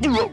Bro.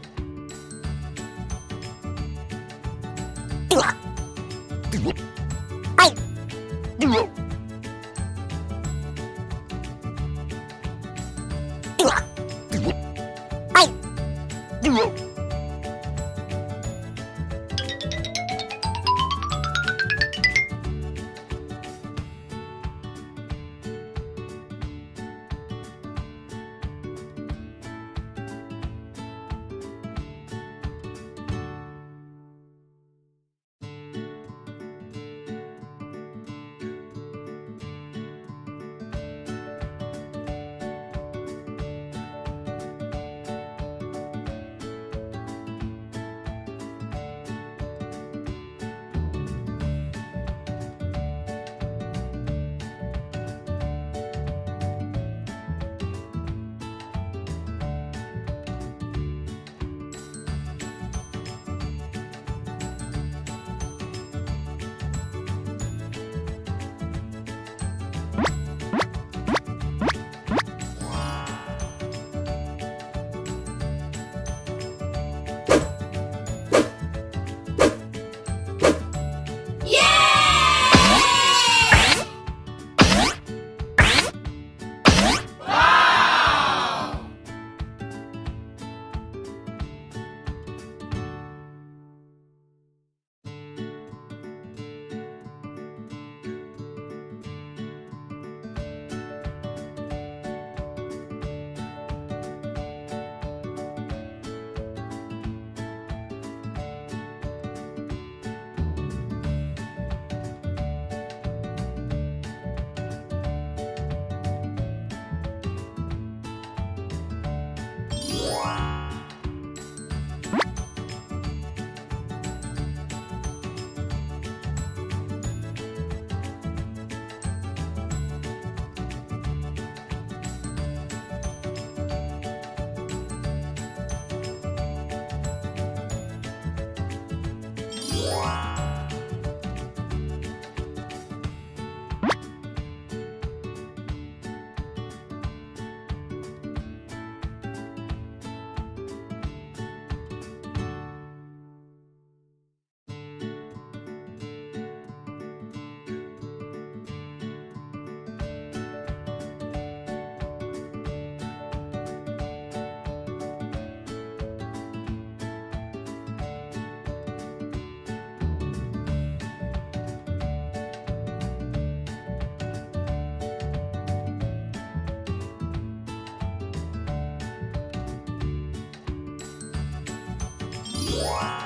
Música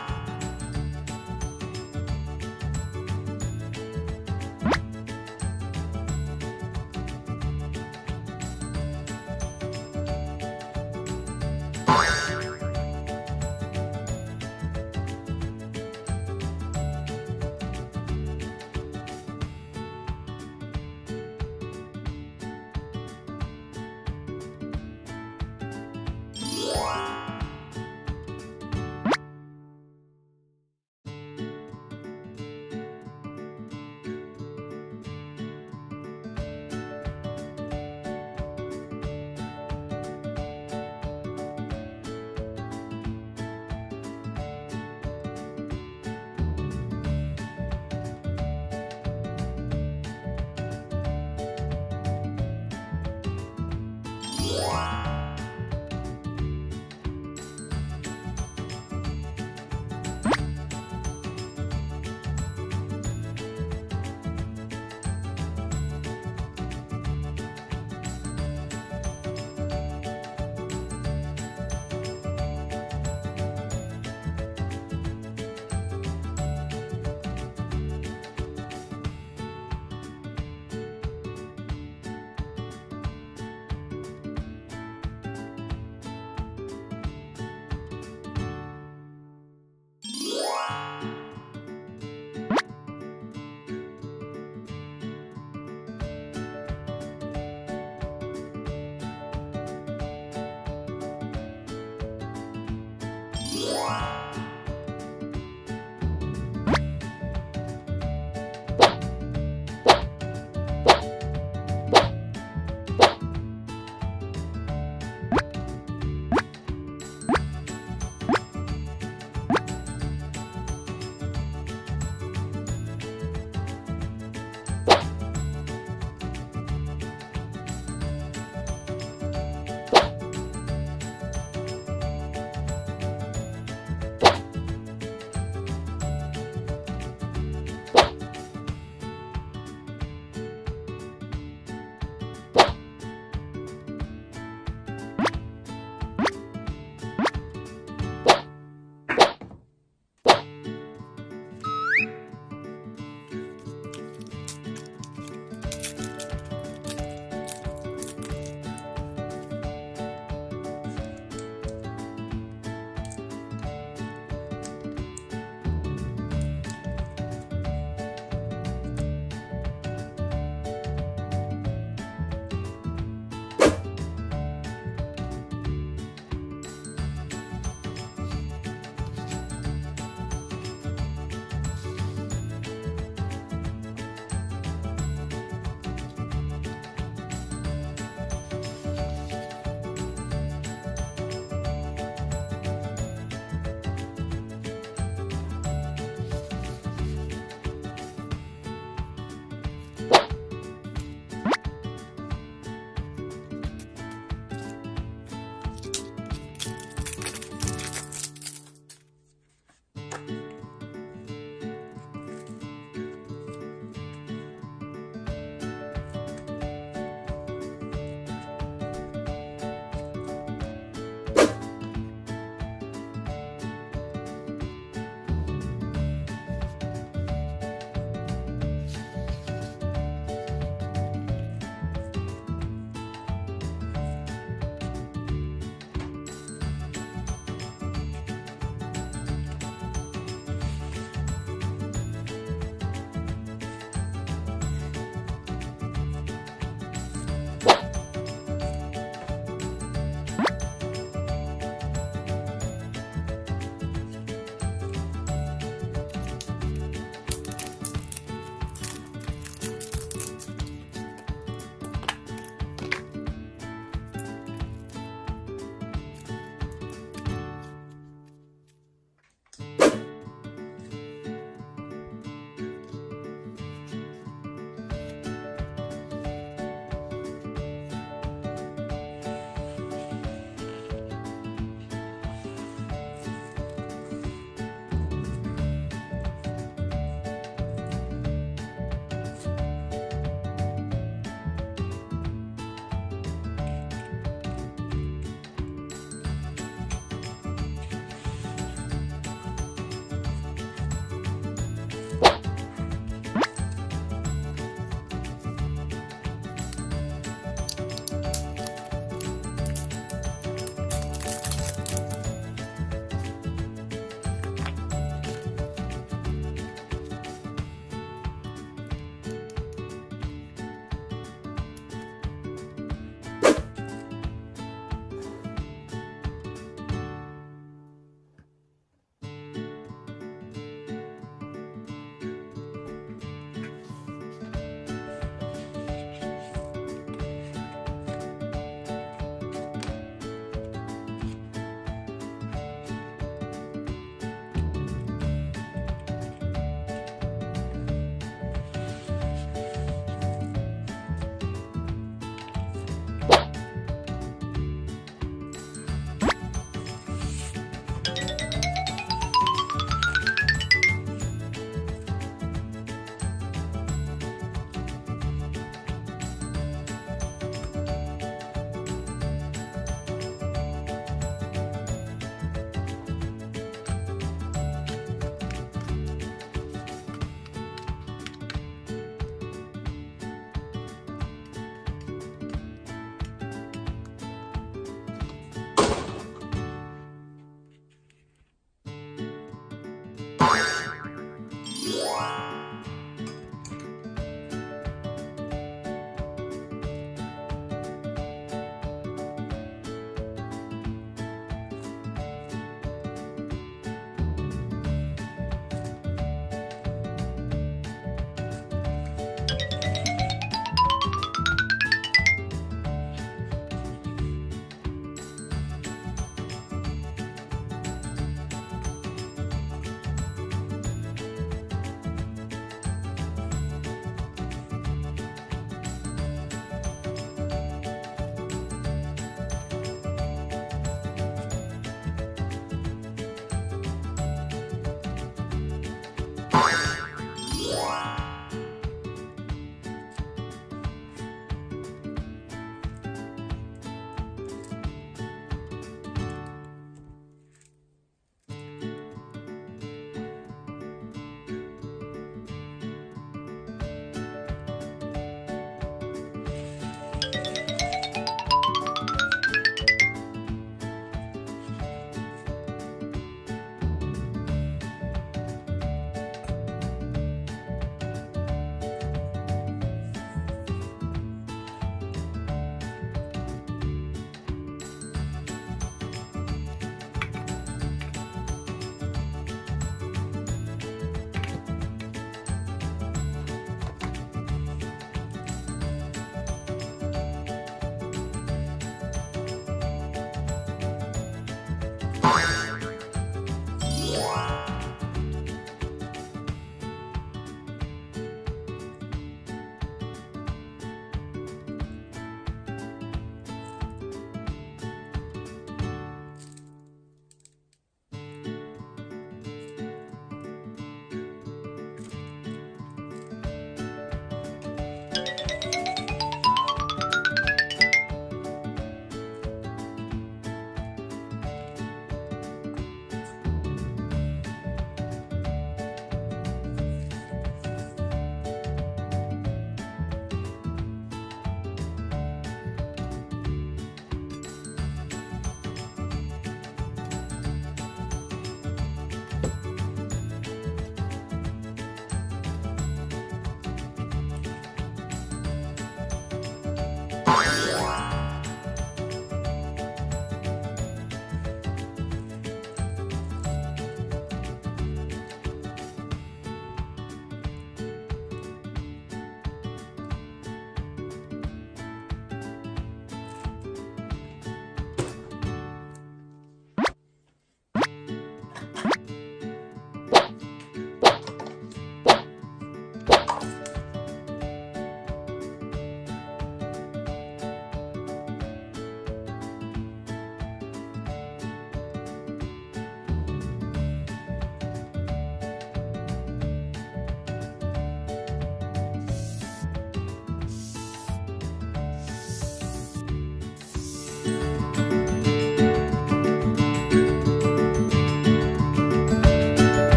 Wow.